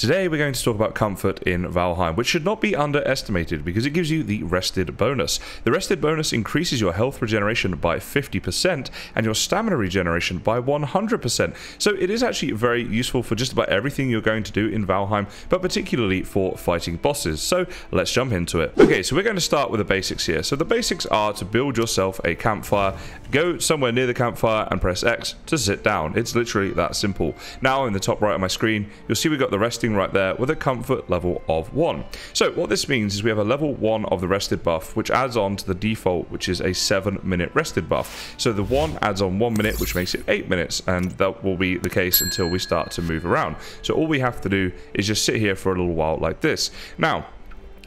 Today we're going to talk about comfort in Valheim, which should not be underestimated because it gives you the rested bonus. The rested bonus increases your health regeneration by 50% and your stamina regeneration by 100%. So it is actually very useful for just about everything you're going to do in Valheim, but particularly for fighting bosses. So let's jump into it. Okay, so we're going to start with the basics here. So the basics are to build yourself a campfire, go somewhere near the campfire and press X to sit down. It's literally that simple. Now in the top right of my screen, you'll see we've got the resting right there with a comfort level of 1. So what this means is we have a level 1 of the rested buff, which adds on to the default, which is a 7 minute rested buff. So the 1 adds on 1 minute, which makes it 8 minutes, and that will be the case until we start to move around. So all we have to do is just sit here for a little while like this. Now,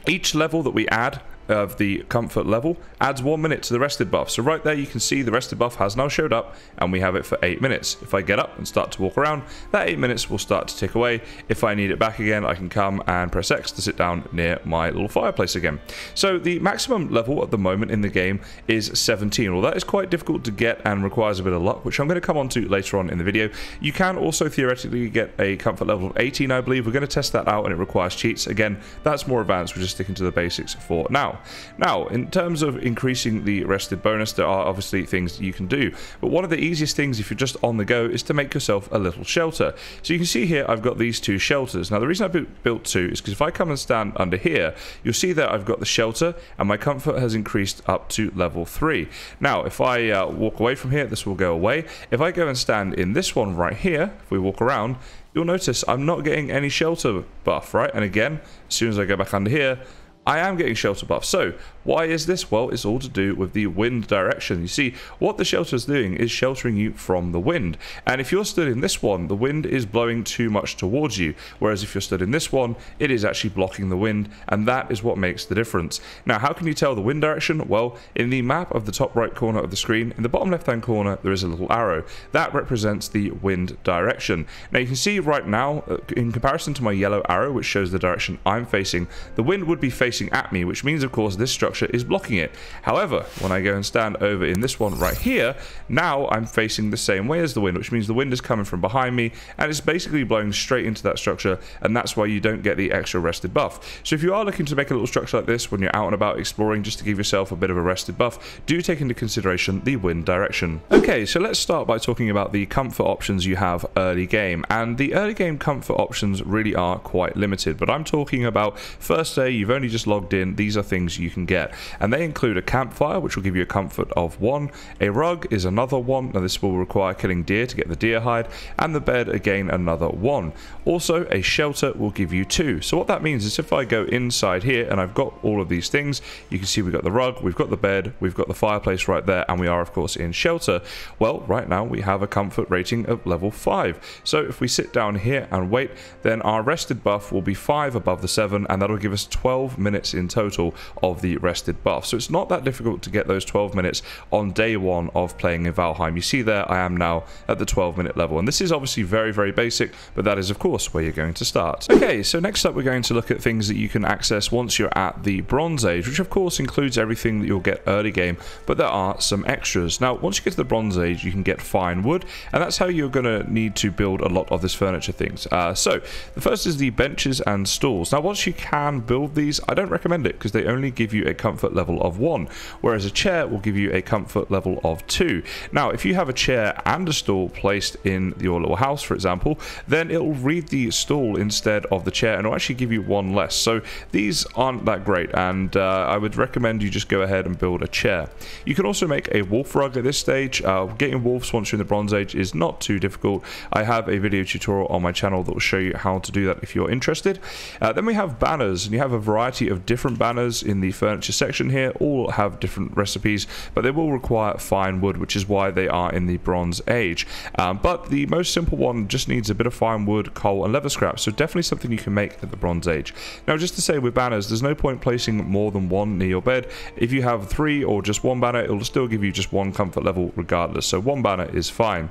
each level that we add of the comfort level adds one minute to the rested buff. So right there you can see the rested buff has now showed up and we have it for eight minutes. If I get up and start to walk around, that eight minutes will start to tick away. If I need it back again, I can come and press X to sit down near my little fireplace again. So the maximum level at the moment in the game is 17. Well, that is quite difficult to get and requires a bit of luck, which I'm going to come on to later on in the video. You can also theoretically get a comfort level of 18, I believe. We're going to test that out and it requires cheats. Again, that's more advanced. We're just sticking to the basics for now. Now, in terms of increasing the rested bonus, there are obviously things you can do. But one of the easiest things if you're just on the go is to make yourself a little shelter. So you can see here I've got these two shelters. Now the reason I built two is because if I come and stand under here, you'll see that I've got the shelter and my comfort has increased up to level 3. Now if I uh, walk away from here, this will go away. If I go and stand in this one right here, if we walk around, you'll notice I'm not getting any shelter buff, right? And again, as soon as I go back under here, I am getting shelter buff. So why is this? Well, it's all to do with the wind direction. You see, what the shelter is doing is sheltering you from the wind. And if you're stood in this one, the wind is blowing too much towards you. Whereas if you're stood in this one, it is actually blocking the wind. And that is what makes the difference. Now, how can you tell the wind direction? Well, in the map of the top right corner of the screen, in the bottom left hand corner, there is a little arrow. That represents the wind direction. Now, you can see right now, uh, in comparison to my yellow arrow, which shows the direction I'm facing, the wind would be facing at me, which means, of course, this structure structure is blocking it. However, when I go and stand over in this one right here, now I'm facing the same way as the wind, which means the wind is coming from behind me and it's basically blowing straight into that structure and that's why you don't get the extra rested buff. So if you are looking to make a little structure like this when you're out and about exploring just to give yourself a bit of a rested buff, do take into consideration the wind direction. Okay, so let's start by talking about the comfort options you have early game. And the early game comfort options really are quite limited, but I'm talking about first day, you've only just logged in, these are things you can get. And they include a campfire, which will give you a comfort of one. A rug is another one. Now this will require killing deer to get the deer hide. And the bed, again, another one. Also, a shelter will give you two. So what that means is if I go inside here and I've got all of these things, you can see we've got the rug, we've got the bed, we've got the fireplace right there, and we are, of course, in shelter. Well, right now we have a comfort rating of level 5. So if we sit down here and wait, then our rested buff will be 5 above the 7, and that'll give us 12 minutes in total of the rested rested buff. So it's not that difficult to get those 12 minutes on day one of playing in Valheim. You see there, I am now at the 12 minute level. And this is obviously very, very basic, but that is of course where you're going to start. Okay, so next up we're going to look at things that you can access once you're at the Bronze Age, which of course includes everything that you'll get early game, but there are some extras. Now, once you get to the Bronze Age, you can get fine wood, and that's how you're going to need to build a lot of this furniture things. Uh, so, the first is the benches and stools. Now, once you can build these, I don't recommend it because they only give you a comfort level of 1, whereas a chair will give you a comfort level of 2. Now, if you have a chair and a stool placed in your little house, for example, then it will read the stool instead of the chair and it'll actually give you one less. So these aren't that great, and uh, I would recommend you just go ahead and build a chair. You can also make a wolf rug at this stage. Uh, getting wolves once you're in the Bronze Age is not too difficult. I have a video tutorial on my channel that will show you how to do that if you're interested. Uh, then we have banners, and you have a variety of different banners in the furniture section here all have different recipes, but they will require fine wood, which is why they are in the Bronze Age. Um, but the most simple one just needs a bit of fine wood, coal, and leather scraps, so definitely something you can make at the Bronze Age. Now, just to say with banners, there's no point placing more than one near your bed. If you have three or just one banner, it will still give you just one comfort level regardless, so one banner is fine.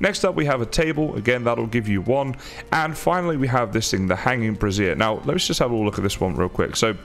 Next up, we have a table. Again, that'll give you one. And finally, we have this thing, the hanging brazier. Now, let's just have a look at this one real quick. So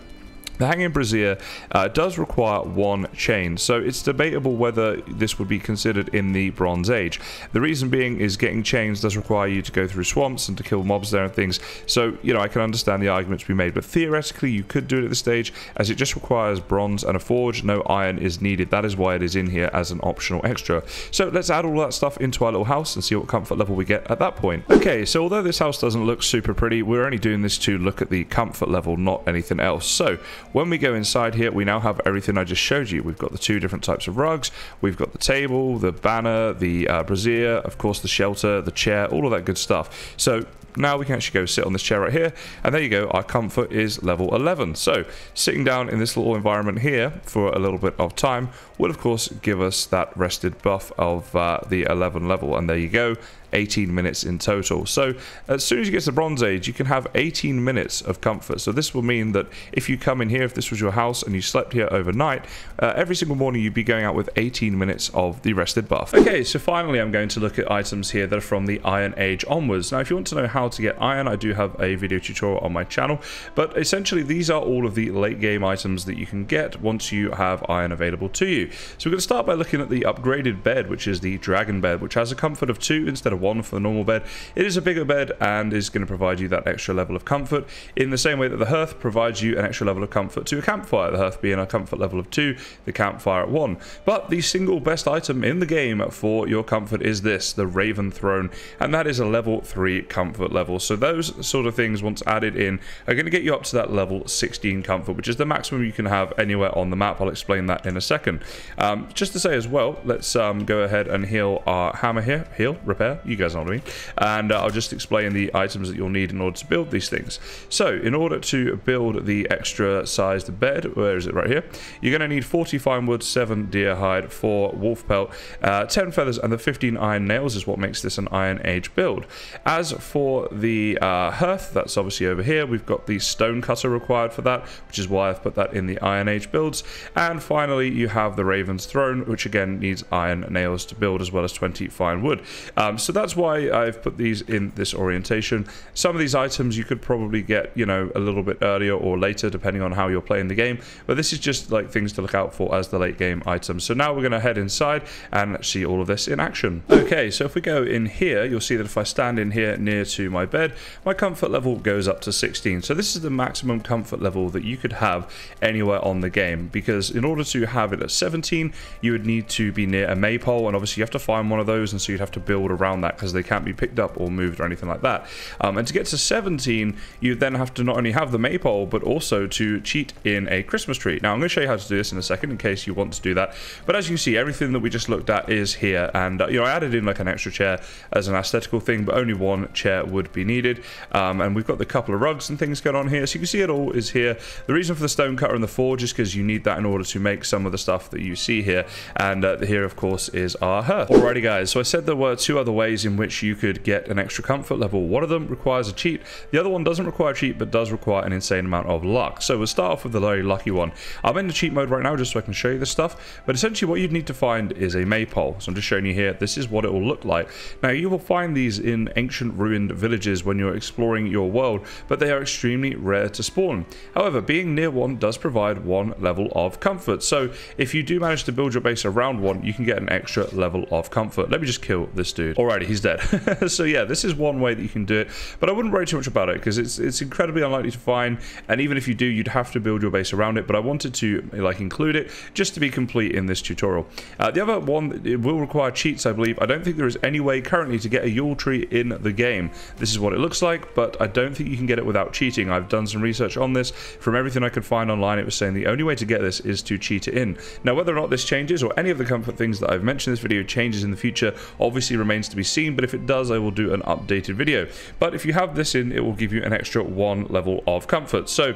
The hanging brazier uh, does require one chain, so it's debatable whether this would be considered in the Bronze Age. The reason being is getting chains does require you to go through swamps and to kill mobs there and things, so, you know, I can understand the arguments we made, but theoretically you could do it at this stage, as it just requires bronze and a forge, no iron is needed. That is why it is in here as an optional extra. So let's add all that stuff into our little house and see what comfort level we get at that point. Okay, so although this house doesn't look super pretty, we're only doing this to look at the comfort level, not anything else. So when we go inside here, we now have everything I just showed you. We've got the two different types of rugs, we've got the table, the banner, the uh, brazier, of course the shelter, the chair, all of that good stuff. So now we can actually go sit on this chair right here. And there you go our comfort is level 11 so sitting down in this little environment here for a little bit of time will of course give us that rested buff of uh, the 11 level. And there you go 18 minutes in total. So as soon as you get to the Bronze Age, you can have 18 minutes of comfort. So this will mean that if you come in here, if this was your house and you slept here overnight, uh, every single morning you'd be going out with 18 minutes of the rested buff. Okay, so finally I'm going to look at items here that are from the Iron Age onwards. Now if you want to know how to get iron, I do have a video tutorial on my channel, but essentially these are all of the late game items that you can get once you have iron available to you. So we're going to start by looking at the upgraded bed, which is the Dragon Bed, which has a comfort of 2 instead of one for the normal bed. It is a bigger bed and is going to provide you that extra level of comfort in the same way that the hearth provides you an extra level of comfort to a campfire, the hearth being a comfort level of 2, the campfire at 1. But the single best item in the game for your comfort is this, the Raven Throne, and that is a level 3 comfort level. So those sort of things, once added in, are going to get you up to that level 16 comfort, which is the maximum you can have anywhere on the map. I'll explain that in a second. Um, just to say as well, let's um, go ahead and heal our hammer here. Heal, repair, you guys know what I mean. And uh, I'll just explain the items that you'll need in order to build these things. So, in order to build the extra sized bed, where is it right here? You're going to need 40 fine wood, 7 deer hide, 4 wolf pelt, uh, 10 feathers, and the 15 iron nails is what makes this an Iron Age build. As for the uh, hearth, that's obviously over here. We've got the stone cutter required for that, which is why I've put that in the Iron Age builds. And finally, you have the Raven's Throne, which again needs iron nails to build, as well as 20 fine wood. Um, so that's why I've put these in this orientation. Some of these items you could probably get, you know, a little bit earlier or later, depending on how you're playing the game. But this is just like things to look out for as the late game items. So now we're going to head inside and see all of this in action. Okay, so if we go in here, you'll see that if I stand in here near to my bed, my comfort level goes up to 16. So this is the maximum comfort level that you could have anywhere on the game. Because in order to have it at 17, you would need to be near a maypole. And obviously you have to find one of those. And so you'd have to build around that because they can't be picked up or moved or anything like that. Um, and to get to 17, you then have to not only have the maypole, but also to cheat in a Christmas tree. Now, I'm going to show you how to do this in a second in case you want to do that. But as you can see, everything that we just looked at is here. And, uh, you know, I added in like an extra chair as an aesthetical thing, but only one chair would be needed. Um, and we've got the couple of rugs and things going on here. So you can see it all is here. The reason for the stone cutter and the forge is because you need that in order to make some of the stuff that you see here. And uh, here, of course, is our hearth. Alrighty, guys. So I said there were two other ways in which you could get an extra comfort level. One of them requires a cheat. The other one doesn't require a cheat, but does require an insane amount of luck. So we'll start off with the very lucky one. I'm in the cheat mode right now just so I can show you this stuff. But essentially what you'd need to find is a maypole. So I'm just showing you here. This is what it will look like. Now you will find these in ancient ruined villages when you're exploring your world, but they are extremely rare to spawn. However, being near one does provide one level of comfort. So if you do manage to build your base around one, you can get an extra level of comfort. Let me just kill this dude. Alrighty, he's dead. so yeah, this is one way that you can do it, but I wouldn't worry too much about it because it's it's incredibly unlikely to find, and even if you do, you'd have to build your base around it. But I wanted to like include it just to be complete in this tutorial. Uh, the other one, it will require cheats, I believe. I don't think there is any way currently to get a Yule tree in the game. This is what it looks like, but I don't think you can get it without cheating. I've done some research on this. From everything I could find online, it was saying the only way to get this is to cheat it in. Now, whether or not this changes or any of the comfort things that I've mentioned in this video changes in the future obviously remains to be seen, but if it does, I will do an updated video. But if you have this in, it will give you an extra one level of comfort. So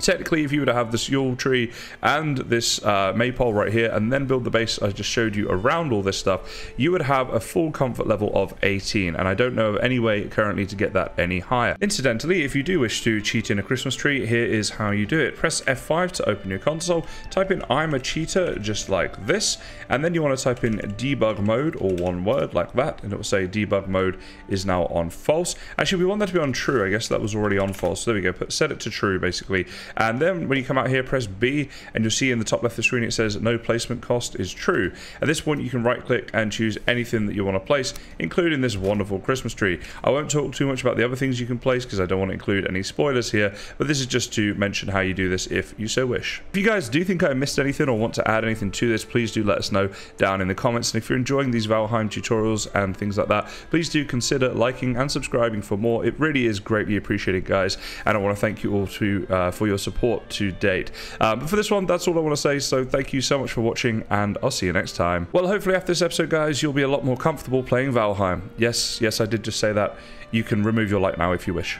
Technically, if you were to have this Yule tree and this uh, maypole right here, and then build the base I just showed you around all this stuff, you would have a full comfort level of 18, and I don't know of any way currently to get that any higher. Incidentally, if you do wish to cheat in a Christmas tree, here is how you do it. Press F5 to open your console, type in I'm a cheater, just like this, and then you want to type in debug mode, or one word like that, and it will say debug mode is now on false. Actually, we want that to be on true, I guess that was already on false, so there we go, Put, set it to true, basically, And then when you come out here, press B, and you'll see in the top left of the screen it says no placement cost is true. At this point, you can right click and choose anything that you want to place, including this wonderful Christmas tree. I won't talk too much about the other things you can place because I don't want to include any spoilers here, but this is just to mention how you do this if you so wish. If you guys do think I missed anything or want to add anything to this, please do let us know down in the comments. And if you're enjoying these Valheim tutorials and things like that, please do consider liking and subscribing for more. It really is greatly appreciated, guys. And I want to thank you all to uh, for your support to date. Um, but for this one, that's all I want to say. So thank you so much for watching, and I'll see you next time. Well, hopefully after this episode, guys, you'll be a lot more comfortable playing Valheim. Yes, yes, I did just say that. You can remove your light now if you wish.